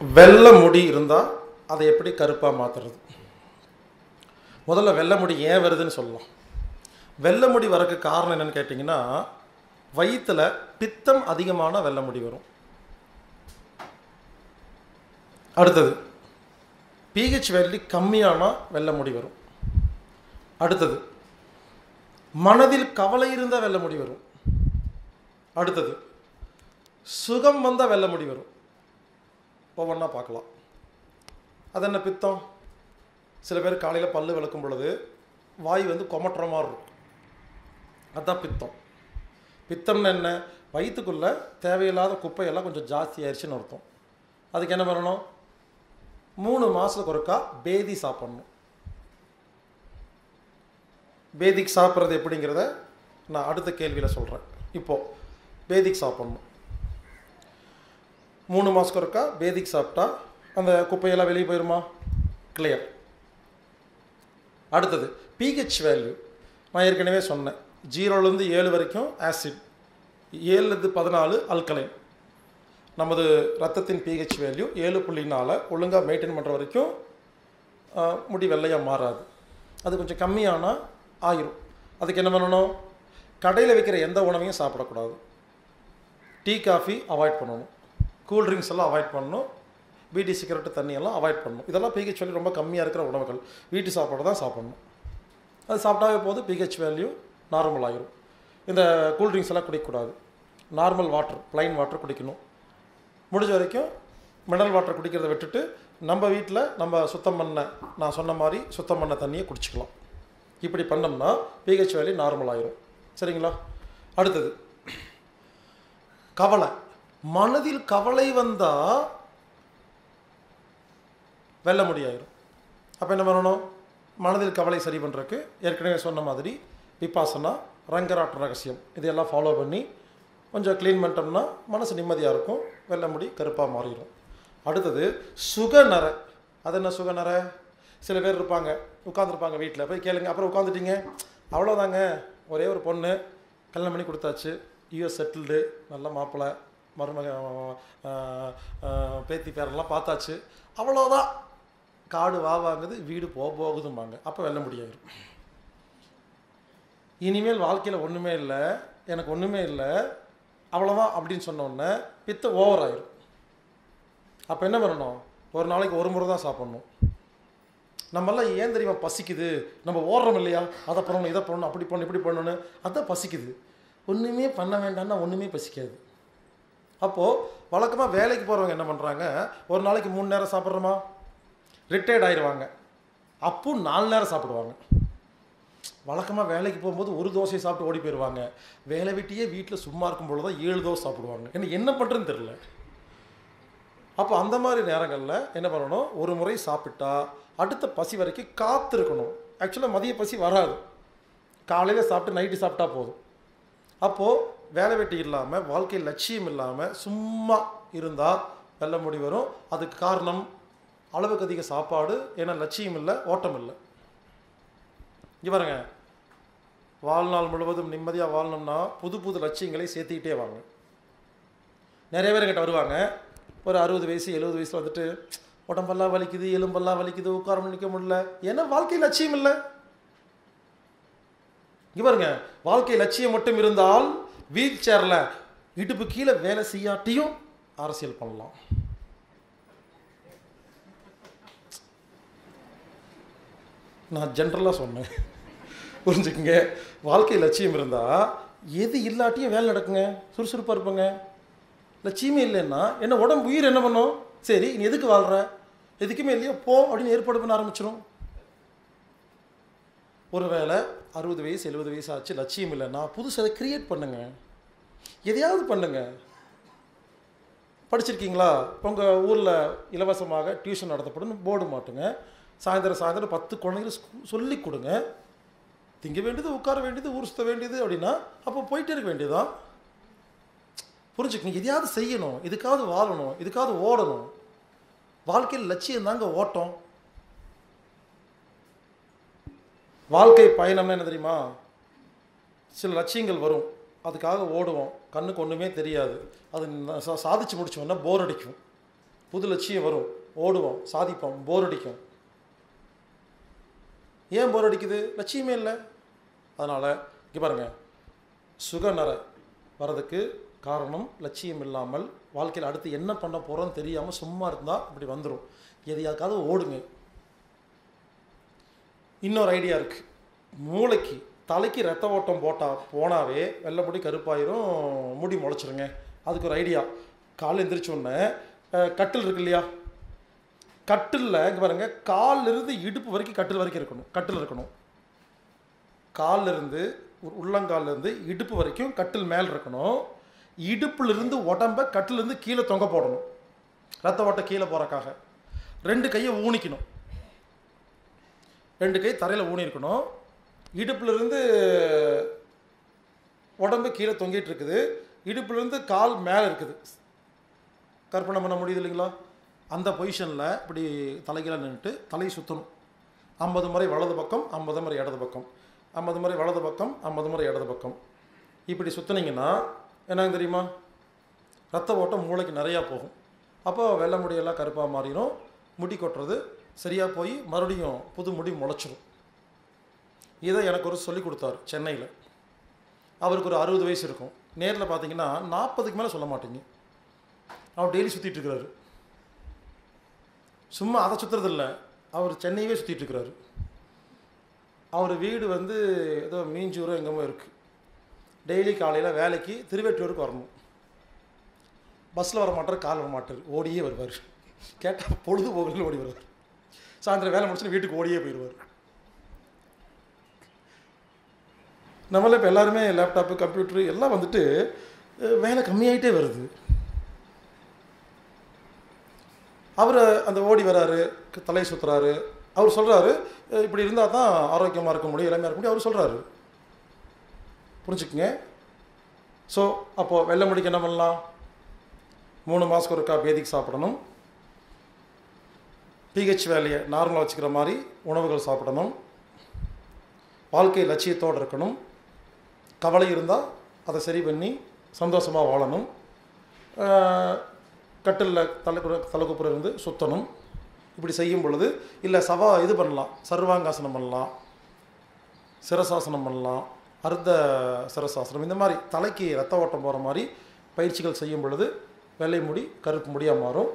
வெள்ளை முடி இருந்தால் அதை எப்படி கருப்பாக மாற்றுறது முதல்ல வெள்ளை முடி ஏன் வருதுன்னு சொல்லலாம். வெள்ளை முடி வரக்கு காரணம் என்னென்னு கேட்டிங்கன்னா வயிற்றில் பித்தம் அதிகமான வெள்ளை முடி வரும். அடுத்தது பிஹெச் வேல்யூ கம்மியானால் வெள்ளை முடி வரும். அடுத்தது மனதில் கவலை இருந்தால் வெள்ளை முடி வரும். அடுத்தது சுகம் வந்தால் வெள்ளை முடி வரும். ஒவ்வொன்றா பார்க்கலாம். அது என்ன பித்தம்? சில பேர் காலையில் பல்லு விளக்கும் பொழுது வாய் வந்து கொமட்டுற மாதிரி இருக்கும். அதுதான் பித்தம். பித்தம்னு என்ன? வயிற்றுக்குள்ளே தேவையில்லாத குப்பையெல்லாம் கொஞ்சம் ஜாஸ்தி ஆயிடுச்சுன்னு அர்த்தம். அதுக்கு என்ன பண்ணணும்? மூணு மாதத்துக்கு ஒருக்கா பேதி சாப்பிட்ணும். பேதிக்கு சாப்பிட்றது எப்படிங்கிறத நான் அடுத்த கேள்வியில் சொல்கிறேன் இப்போது பேதிக்கு சாப்பிட்ணும். மூணு மாதத்துக்கு ஒருக்கா பேதிக் சாப்பிட்டா? அந்த குப்பையெல்லாம் வெளியே போயிருமா? கிளியர் அடுத்தது பிஹெச் வேல்யூ நான் ஏற்கனவே சொன்னேன். ஜீரோலேருந்து ஏழு வரைக்கும் ஆசிட் ஏழுலேருந்து பதினாலு அல்கலைன் நமது ரத்தத்தின் பிஹெச் வேல்யூ ஏழு புள்ளினால் ஒழுங்காக மெயின்டைன் பண்ணுற வரைக்கும் முடி வெள்ளையாக மாறாது. அது கொஞ்சம் கம்மியானால் ஆயிரும். அதுக்கு என்ன பண்ணணும்? கடையில் வைக்கிற எந்த உணவையும் சாப்பிடக்கூடாது. டீ காஃபி அவாய்ட் பண்ணணும். கூல் ட்ரிங்க்ஸ் எல்லாம் அவாய்ட் பண்ணணும். பீடி சிகரெட்டு தண்ணியெல்லாம் அவாய்ட் பண்ணணும். இதெல்லாம் பிஹெச் வேல்யூ ரொம்ப கம்மியாக இருக்கிற உணவுகள். வீட்டு சாப்பாடு தான் சாப்பிடணும். அது சாப்பிட்டாவே போது பிஹெச் வேல்யூ நார்மல் ஆகிரும் இந்த கூல் ட்ரிங்க்ஸ் எல்லாம் குடிக்கக்கூடாது. நார்மல் வாட்டர் ப்ளைன் வாட்டர் குடிக்கணும். முடிஞ்ச வரைக்கும் மினரல் வாட்டர் குடிக்கிறத விட்டுட்டு நம்ம வீட்டில் நம்ம சுத்தம் பண்ண நான் சொன்ன மாதிரி சுத்தம் பண்ண தண்ணியை குடிச்சிக்கலாம். இப்படி பண்ணோம்னா பிஹெச் வேல்யூ நார்மல் ஆயிரும். சரிங்களா? அடுத்தது. கவலை. மனதில் கவலை வந்தால் வெல்ல முடியாயிரும். அப்போ என்ன பண்ணணும்? மனதில் கவலை சரி பண்ணுறதுக்கு ஏற்கனவே சொன்ன மாதிரி விபாசனா ரங்கராட்ட ரகசியம் இதையெல்லாம் ஃபாலோ பண்ணி கொஞ்சம் க்ளீன் பண்ணிட்டோம்னா மனசு நிம்மதியாக இருக்கும். வெள்ளை முடி கருப்பாக மாறிடும் அடுத்தது சுகநர. அது என்ன சுகநர? சில பேர் இருப்பாங்க உட்காந்துருப்பாங்க வீட்டில் போய் கேளுங்க அப்புறம் உட்காந்துட்டீங்க அவ்வளோதாங்க ஒரே ஒரு பொண்ணு கல்யாணம் பண்ணி கொடுத்தாச்சு. யூஎஸ் செட்டில்டு நல்ல மாப்பிள்ளை. மருமக பேத்தி பேரெல்லாம் பார்த்தாச்சு. அவ்வளோதான் காடு வா வாங்குது வீடு போக போகுதும்பாங்க. அப்போ வெல்ல முடியாது. இனிமேல் வாழ்க்கையில் ஒன்றுமே இல்லை. எனக்கு ஒன்றுமே இல்லை. அவ்வளோதான் அப்படின்னு சொன்னோடனே பித்த ஓவர் ஆயிரும். அப்போ என்ன பண்ணணும்? ஒரு நாளைக்கு ஒரு முறை தான் சாப்பிட்ணும். நம்மெல்லாம் ஏன் தெரியுமா பசிக்குது? நம்ம ஓடுறோம் இல்லையா? அதை பண்ணணும் இதை பண்ணணும் அப்படி பண்ணணும் இப்படி பண்ணணும் அதான் பசிக்குது. ஒன்றுமே பண்ண வேண்டாம்னா ஒன்றுமே பசிக்காது. அப்போது வழக்கமாக வேலைக்கு போகிறவங்க என்ன பண்ணுறாங்க ஒரு நாளைக்கு மூணு நேரம் சாப்பிட்றோமா? ரிட்டையர்ட் ஆயிடுவாங்க அப்போ நாலு நேரம் சாப்பிடுவாங்க. வழக்கமாக வேலைக்கு போகும்போது ஒரு தோசையை சாப்பிட்டு ஓடி போயிடுவாங்க வேலை விட்டியே வீட்டில் சும்மா இருக்கும் பொழுது தான் ஏழு தோசை சாப்பிடுவாங்க. எனக்கு என்ன பண்ணுறதுன்னு தெரில அப்போ அந்த மாதிரி நேரங்களில் என்ன பண்ணணும்? ஒரு முறை சாப்பிட்டா அடுத்த பசி வரைக்கும் காத்திருக்கணும். ஆக்சுவலாக மதிய பசி வராது. காலையில் சாப்பிட்டு நைட்டு சாப்பிட்டா போதும். அப்போது வேலை வெட்டி இல்லாமல் வாழ்க்கை லட்சியம் இல்லாமல் சும்மா இருந்தால் வெல்ல முடி வரும். அதுக்கு காரணம் அளவுக்கு அதிக சாப்பாடு ஏன்னா லட்சியம் இல்லை ஓட்டம் இல்லை. இங்கே பாருங்க. வாழ்நாள் முழுவதும் நிம்மதியாக வாழணும்னா புது புது லட்சியங்களை சேர்த்துக்கிட்டே வாங்க. நிறைய பேர் என்கிட்ட வருவாங்க. ஒரு அறுபது வயசு எழுபது வயசில் வந்துட்டு உடம்பெல்லாம் வலிக்குது எலும்பெல்லாம் வலிக்குது உட்கார நிற்க முடியல. ஏன்னா வாழ்க்கை லட்சியம் இல்லை. இங்கே பாருங்க. வாழ்க்கை லட்சியம் மட்டும் இருந்தால் வீல் சேரில் இடுப்பு கீழே வேலை செய்யாட்டியும் அரசியல் பண்ணலாம். நான் ஜென்ரலாக சொன்னேன். புரிஞ்சுக்குங்க? வாழ்க்கை லட்சியம் இருந்தால் எது இல்லாட்டியும் வேலை நடக்குங்க. சுறுசுறுப்பாக இருப்பங்க. லட்சியமே இல்லைன்னா என்ன உடம்பு உயிர் என்ன பண்ணும்? சரி நீ எதுக்கு வாழ்கிற எதுக்குமே இல்லையோ போ அப்படின்னு ஏற்பாடு பண்ண ஆரம்பிச்சிடும் ஒருவேளை அறுபது வயசு எழுபது வயசு ஆச்சு லட்சியம் இல்லைன்னா புதுசாக கிரியேட் பண்ணுங்க. எதையாவது பண்ணுங்க. படிச்சிருக்கீங்களா? உங்கள் ஊரில் இலவசமாக டியூஷன் நடத்தப்படும் போர்டு மாட்டுங்க. சாயந்தரம் சாயந்தரம் பத்து குழந்தைங்களுக்கு சொல்லி சொல்லிக் கொடுங்க. திங்க வேண்டியது உட்கார வேண்டியது ஊர் சுத்த வேண்டியது அப்படின்னா அப்போ போயிட்டே இருக்க வேண்டியதுதான். புரிஞ்சுக்கங்க எதையாவது செய்யணும். இதுக்காவது வாழணும். இதுக்காவது ஓடணும். வாழ்க்கையில் லட்சியம் தாங்க ஓட்டம். வாழ்க்கை பயணம்னு என்ன தெரியுமா? சில லட்சியங்கள் வரும். அதுக்காக ஓடுவோம். கண்ணுக்கு ஒன்றுமே தெரியாது. அது சாதிச்சு முடிச்சோம்னா போர் அடிக்கும். புது லட்சியம் வரும். ஓடுவோம். சாதிப்போம். போர் அடிக்கும். ஏன் போர் அடிக்குது? லட்சியமே இல்லை. அதனால் இங்கே பாருங்கள் சுகநர வர்றதுக்கு காரணம் லட்சியம் இல்லாமல் வாழ்க்கையில் அடுத்து என்ன பண்ண போகிறோன்னு தெரியாமல் சும்மா இருந்தால் இப்படி வந்துடும் எதையாக்காவது ஓடுங்க. இன்னொரு ஐடியா இருக்குது மூளைக்கு தலைக்கு ரத்த ஓட்டம் போட்டால் போனாவே வெள்ளை முடி கருப்பாயிரும் முடி முளைச்சிருங்க. அதுக்கு ஒரு ஐடியா காலில் எந்திரிச்ச உடனே கட்டில் இருக்கு இல்லையா? கட்டிலில் இங்கே பாருங்க காலிலிருந்து இடுப்பு வரைக்கும் கட்டில் வரைக்கும் இருக்கணும். கட்டில் இருக்கணும். காலிலிருந்து இருந்து இடுப்பு வரைக்கும் கட்டில் மேல் இருக்கணும். இடுப்புலேருந்து உடம்ப கட்டிலிருந்து கீழே தொங்க போடணும். ரத்த ஓட்டம் கீழே போகிறக்காக ரெண்டு கையை ஊனிக்கணும். ரெண்டு கை தரையில் ஊனி இருக்கணும். இடுப்புலருந்து உடம்பு கீழே தொங்கிட்டு இருக்குது. இடுப்புலேருந்து கால் மேலே இருக்குது. கற்பனை பண்ண முடியுது இல்லைங்களா? அந்த பொசிஷனில் இப்படி தலைகீழாக நின்றுட்டு தலையை சுற்றணும் ஐம்பது முறை வலது பக்கம் ஐம்பது முறை இடது பக்கம். ஐம்பது முறை வலது பக்கம் ஐம்பது முறை இடது பக்கம். இப்படி சுற்றுனீங்கன்னா என்னங்க தெரியுமா? ரத்த ஓட்டம் மூளைக்கு நிறையா போகும். அப்போ வெள்ளை முடியெல்லாம் கருப்பாக மாறிடும் முடி கொட்டுறது சரியாக போய் மறுபடியும் புது முடி முளைச்சிடும் இதை எனக்கு ஒரு சொல்லி கொடுத்தாரு சென்னையில். அவருக்கு ஒரு அறுபது வயசு இருக்கும். நேரில் பார்த்தீங்கன்னா நாற்பதுக்கு மேலே சொல்ல மாட்டீங்க. அவர் டெய்லி சுற்றிட்டு இருக்கிறாரு. சும்மா அதை சுற்றுறது இல்லை. அவர் சென்னையவே சுற்றிட்டு இருக்கிறாரு. அவர் வீடு வந்து ஏதோ மீஞ்சூரோ எங்கேமோ இருக்குது டெய்லி காலையில் வேலைக்கு திருவேற்றூருக்கு வரணும். பஸ்ஸில் வர மாட்டார் கால் வர மாட்டார் ஓடியே வருவார். கேட்டால் பொழுது போகலன்னு ஓடி வருவார். சாயந்தரம் வேலை முடிச்சுட்டு வீட்டுக்கு ஓடியே போயிடுவார். நம்மள இப்போ எல்லாருமே லேப்டாப்பு கம்ப்யூட்ரு எல்லாம் வந்துட்டு வேலை கம்மியாயிட்டே வருது. அவர் அந்த ஓடி வராரு தலை சுற்றுறாரு அவர் சொல்கிறாரு இப்படி இருந்தால் தான் ஆரோக்கியமாக இருக்க முடியும் இளமையாக இருக்க முடியும். அவர் சொல்கிறாரு புரிஞ்சுக்குங்க? ஸோ அப்போது வெள்ளை முடிக்கு என்ன பண்ணலாம்? மூணு மாதத்துக்கு ஒருக்கா பேதிக்கு சாப்பிடணும். பிஹெச் வேலையை நார்மலாக வச்சுக்கிற மாதிரி உணவுகள் சாப்பிடணும். வாழ்க்கை லட்சியத்தோடு இருக்கணும். கவலை இருந்தால் அதை சரி பண்ணி சந்தோஷமாக வாழணும். கட்டிலில் தலை தலைக்குப்புற இருந்து சுற்றணும் இப்படி செய்யும் பொழுது இல்லை சவா இது பண்ணலாம். சர்வாங்காசனம் பண்ணலாம். சிரசாசனம் பண்ணலாம். அர்த்த சிரசாசனம். இந்த மாதிரி தலைக்கு ரத்த ஓட்டம் போகிற மாதிரி பயிற்சிகள் செய்யும் பொழுது வெள்ளை முடி கருப்பு முடியாக மாறும்.